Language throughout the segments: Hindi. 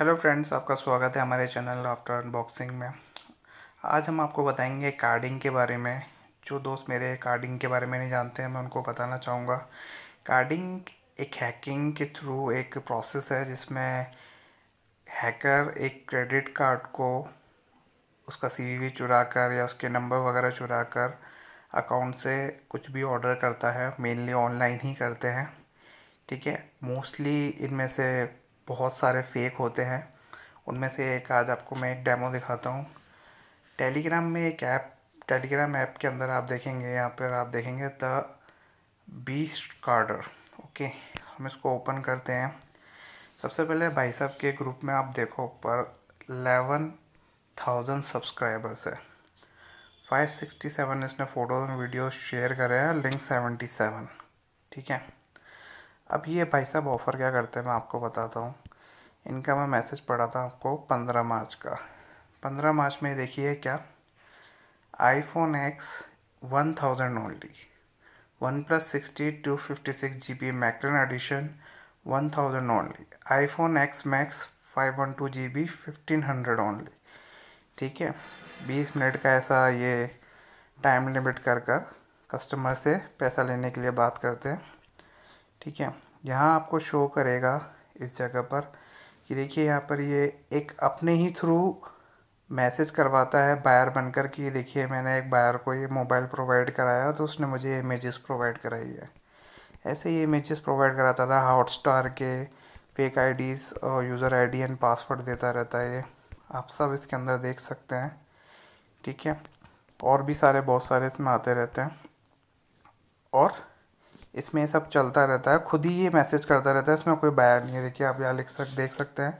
हेलो फ्रेंड्स आपका स्वागत है हमारे चैनल आफ्टर अनबॉक्सिंग में। आज हम आपको बताएँगे कार्डिंग के बारे में। जो दोस्त मेरे कार्डिंग के बारे में नहीं जानते हैं, मैं उनको बताना चाहूँगा। कार्डिंग एक हैकिंग के थ्रू एक प्रोसेस है, जिसमें हैकर एक क्रेडिट कार्ड को उसका सी चुरा कर या उसके नंबर वगैरह चुरा कर अकाउंट से कुछ भी ऑर्डर करता है। मेनली ऑनलाइन ही करते हैं। ठीक है? मोस्टली इनमें से बहुत सारे फेक होते हैं। उनमें से एक आज आपको मैं एक डेमो दिखाता हूँ। टेलीग्राम में एक ऐप टेलीग्राम ऐप के अंदर आप देखेंगे, यहाँ पर आप देखेंगे द बीस्ट कार्डर ओके हम इसको ओपन करते हैं। सबसे पहले भाई साहब के ग्रुप में आप देखो ऊपर एलेवन थाउज़ेंड सब्सक्राइबर्स है। फाइव सिक्सटी सेवन इसने फ़ोटोज़ और वीडियो शेयर करे हैं लिंक सेवेंटी सेवन ठीक है? अब ये भाई साहब ऑफ़र क्या करते हैं, मैं आपको बताता हूँ। इनका मैं मैसेज पढ़ा था आपको पंद्रह मार्च का। पंद्रह मार्च में देखिए क्या? IPhone X one thousand only OnePlus sixty two fifty six G B McLaren edition one thousand only iPhone X Max five one two G B fifteen hundred only ठीक है? बीस मिनट का ऐसा ये टाइम लिमिट कर कर कस्टमर से पैसा लेने के लिए बात करते हैं। ठीक है? यहाँ आपको शो करेगा इस जगह पर कि देखिए यहाँ पर ये एक अपने ही थ्रू मैसेज करवाता है बायर बनकर कि देखिए मैंने एक बायर को ये मोबाइल प्रोवाइड कराया तो उसने मुझे इमेजेस प्रोवाइड कराई है। ऐसे ही इमेजेस प्रोवाइड कराता था, हॉटस्टार के फेक आईडीज़ और यूज़र आईडी एंड पासवर्ड देता रहता है ये। आप सब इसके अंदर देख सकते हैं, ठीक है? और भी सारे, बहुत सारे इसमें आते रहते हैं। और इसमें सब चलता रहता है, खुद ही ये मैसेज करता रहता है, इसमें कोई बायर नहीं है। देखिए आप यहाँ लिख सक, देख सकते हैं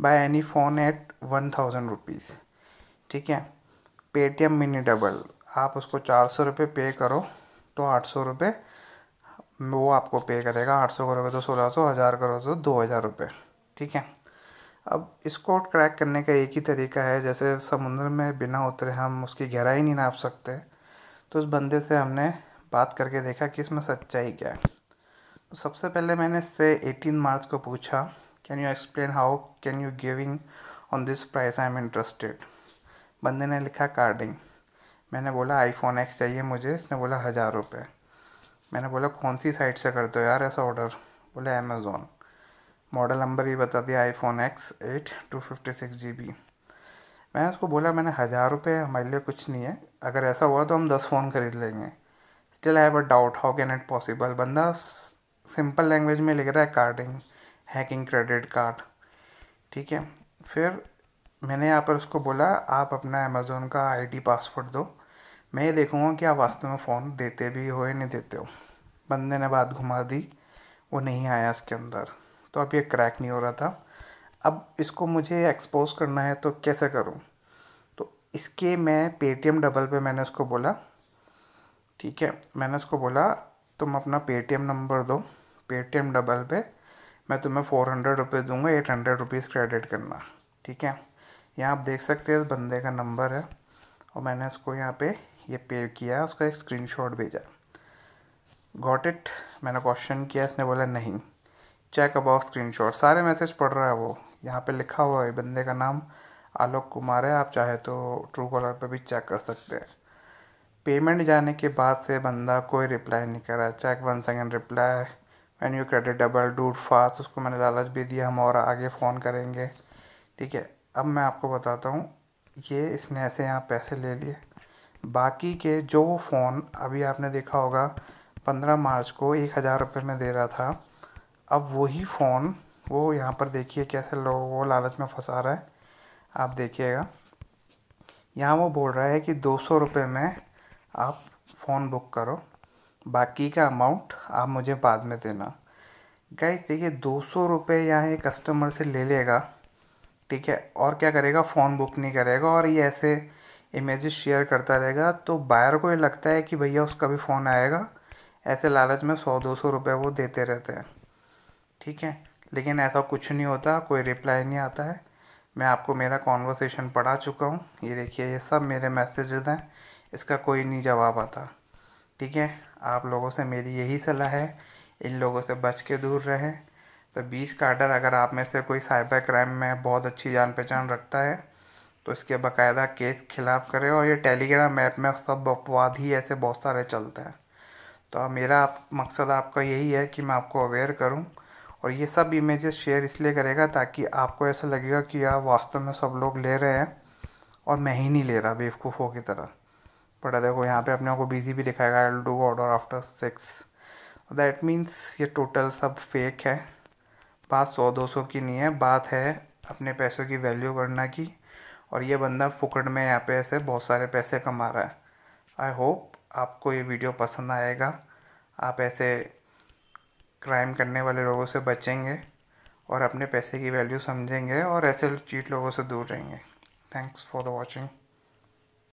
buy any phone at one thousand rupees ठीक है? पेटीएम मिनी डबल आप उसको चार सौ रुपये पे करो तो आठ सौ रुपये, वो आपको पे करेगा। आठ सौ करोगे तो सोलह सौ, हज़ार करो तो दो हज़ार रुपये, ठीक है? अब इसको क्रैक करने का एक ही तरीका है, जैसे समुद्र में बिना उतरे हम उसकी गहराई नहीं नाप सकते तो उस बंदे से हमने बात करके देखा कि इसमें सच्चाई क्या है। तो सबसे पहले मैंने इससे 18 मार्च को पूछा can you explain how can you giving on this price I am interested बंदे ने लिखा कार्डिंग मैंने बोला आईफोन एक्स चाहिए मुझे। इसने बोला, हज़ार रुपये मैंने बोला, कौन सी साइट से करते हो यार ऐसा ऑर्डर बोले अमेज़ोन मॉडल नंबर ही बता दिया iPhone X eight two fifty six G B मैंने उसको बोला, मैंने हज़ार रुपये हमारे लिए कुछ नहीं है। अगर ऐसा हुआ तो हम दस फ़ोन खरीद लेंगे। Still have a doubt how can it possible बंदा सिंपल लैंग्वेज में लिख रहा है कार्डिंग हैकिंग क्रेडिट कार्ड ठीक है? फिर मैंने यहाँ पर उसको बोला, आप अपना अमेज़ोन का आईडी पासवर्ड दो। मैं ये देखूँगा कि आप वास्तव में फ़ोन देते भी हो या नहीं देते हो। बंदे ने बात घुमा दी, वो नहीं आया इसके अंदर। तो अब ये क्रैक नहीं हो रहा था। अब इसको मुझे एक्सपोज करना है तो कैसे करूँ? तो इसके मैं पेटीएम डबल पे मैंने उसको बोला ठीक है, मैंने उसको बोला, तुम अपना पेटीएम नंबर दो पेटीएम डबल पे, मैं तुम्हें फ़ोर हंड्रेड रुपये दूँगा एट हंड्रेड रुपीज़ क्रेडिट करना, ठीक है? यहाँ आप देख सकते हैं इस बंदे का नंबर है, और मैंने उसको यहाँ पे ये पे किया, उसका एक स्क्रीनशॉट भेजा। गॉट इट मैंने क्वेश्चन किया, इसने बोला नहीं। चेक अबाउट स्क्रीनशॉट सारे मैसेज पढ़ रहा है वो। यहाँ पे लिखा हुआ है, बंदे का नाम आलोक कुमार है, आप चाहे तो ट्रू कॉलर पे भी चेक कर सकते हैं। पेमेंट जाने के बाद से बंदा कोई रिप्लाई नहीं कर रहा। Check one second reply when you credit double dude fast उसको मैंने लालच भी दिया, हम और आगे फ़ोन करेंगे। ठीक है, अब मैं आपको बताता हूँ, ये इसने ऐसे यहाँ पैसे ले लिए। बाकी के जो फ़ोन अभी आपने देखा होगा, पंद्रह मार्च को एक हज़ार रुपये में दे रहा था। अब वही फ़ोन वो यहाँ पर देखिए कैसे लोगों को लालच में फंसा रहा है। आप देखिएगा। यहाँ वो बोल रहा है कि दो सौ रुपये में आप फ़ोन बुक करो। बाकी का अमाउंट आप मुझे बाद में देना। गाइस देखिए, दो सौ रुपये यहाँ ये कस्टमर से ले लेगा। ठीक है? और क्या करेगा? फ़ोन बुक नहीं करेगा और ये ऐसे इमेजेस शेयर करता रहेगा। तो बायर को ये लगता है कि भैया उसका भी फ़ोन आएगा। ऐसे लालच में सौ, दो सौ रुपये वो देते रहते हैं। ठीक है? लेकिन ऐसा कुछ नहीं होता, कोई रिप्लाई नहीं आता है। मैं आपको मेरा कॉन्वर्सेशन पढ़ा चुका हूँ। ये देखिए, ये सब मेरे मैसेजेस हैं। इसका कोई नहीं जवाब आता। ठीक है? आप लोगों से मेरी यही सलाह है इन लोगों से बच के दूर रहें। तो बीस कार्डर अगर आप में से कोई साइबर क्राइम में बहुत अच्छी जान पहचान रखता है तो इसके बाकायदा केस खिलाफ करें और ये टेलीग्राम ऐप में सब अपवाद ही ऐसे बहुत सारे चलते हैं। तो मेरा आप, मकसद आपका यही है कि मैं आपको अवेयर करूँ और ये सब इमेजेस शेयर इसलिए करेगा ताकि आपको ऐसा लगेगा कि यार वास्तव में सब लोग ले रहे हैं और मैं ही नहीं ले रहा बेवकूफ़ों की तरह। बट देखो यहाँ पे अपने को बिज़ी भी दिखाएगा I do order after six that means ये टोटल सब फेक है। बात सौ, दो सौ की नहीं है, बात है अपने पैसों की वैल्यू करना की। और ये बंदा फुकट में यहाँ पे ऐसे बहुत सारे पैसे कमा रहा है। आई होप आपको ये वीडियो पसंद आएगा। आप ऐसे क्राइम करने वाले लोगों से बचेंगे और अपने पैसे की वैल्यू समझेंगे और ऐसे चीट लोगों से दूर रहेंगे। Thanks for the watching